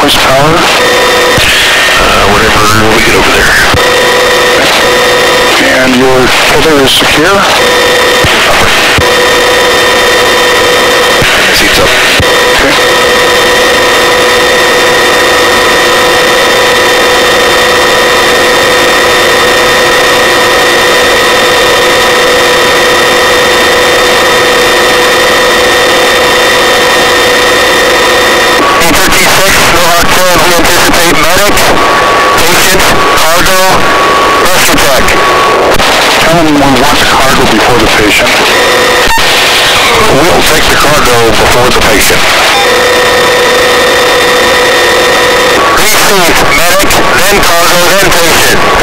horsepower. Uh, whatever we get over there. And your filter is secure? Upper. we anticipate medic, patient, cargo, rescue tech. Tell anyone we the cargo before the patient. We'll take the cargo before the patient. Received, medic, then cargo, then patient.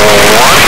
Oh,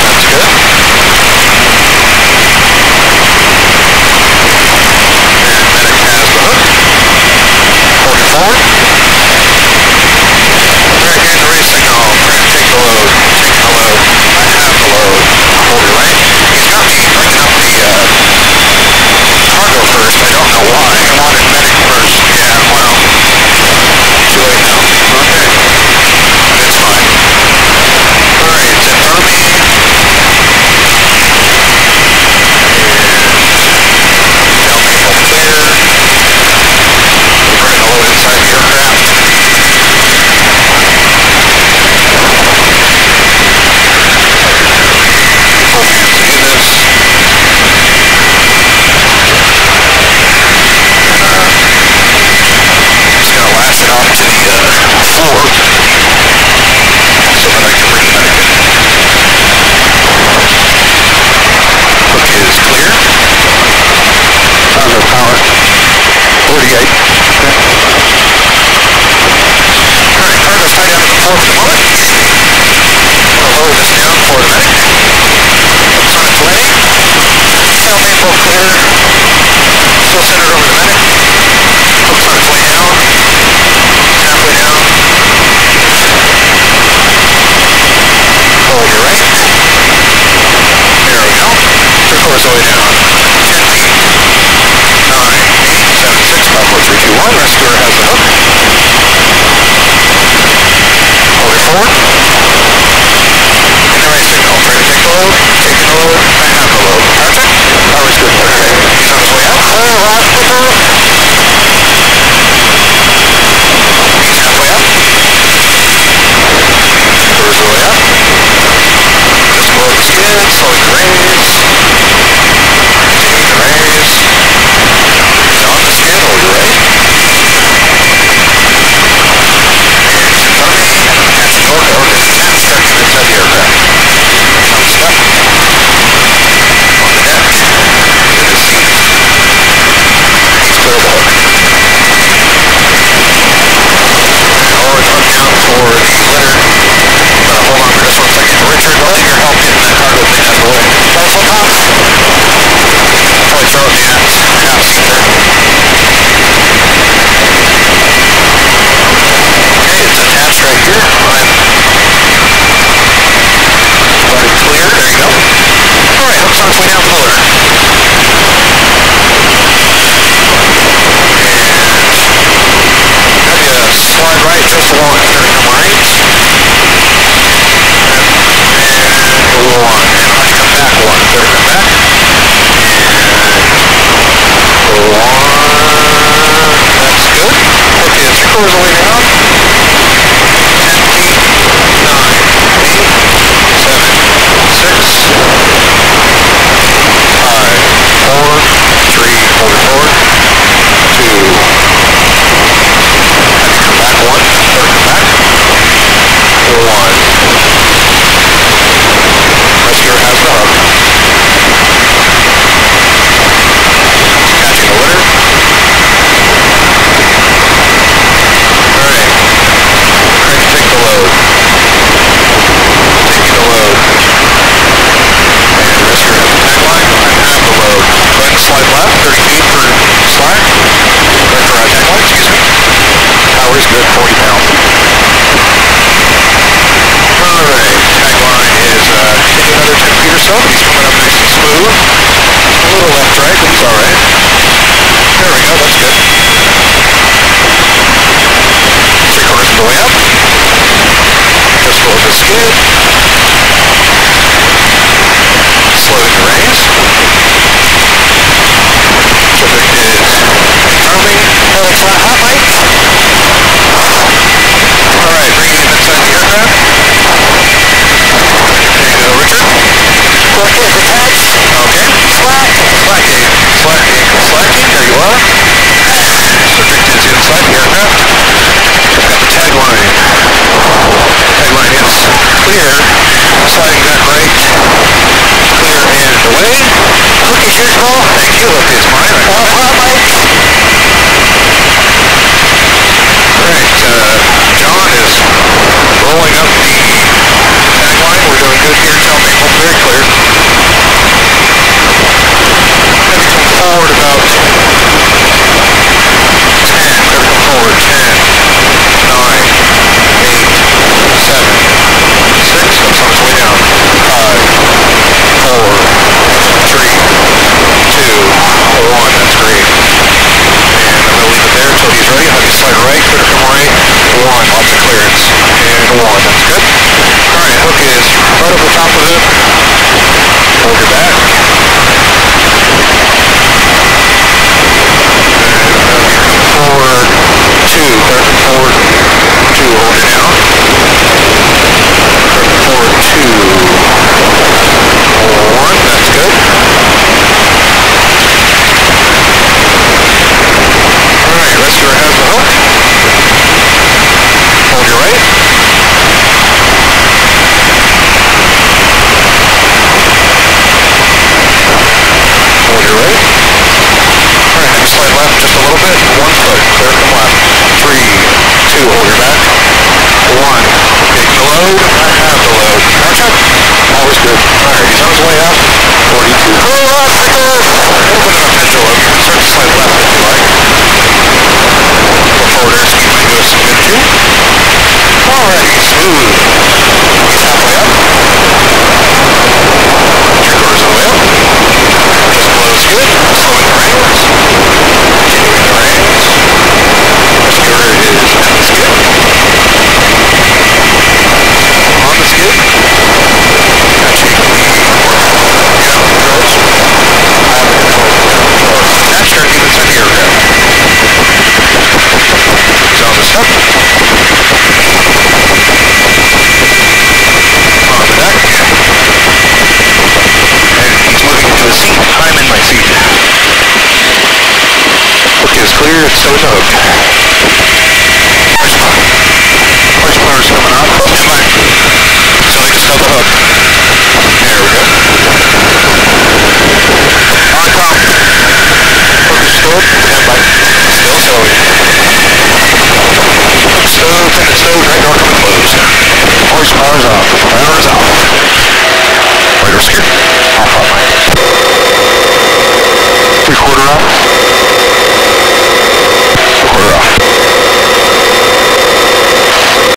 So, so.